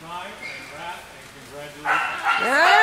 Right, and wrap, and congratulations. Yeah.